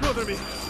Mother me!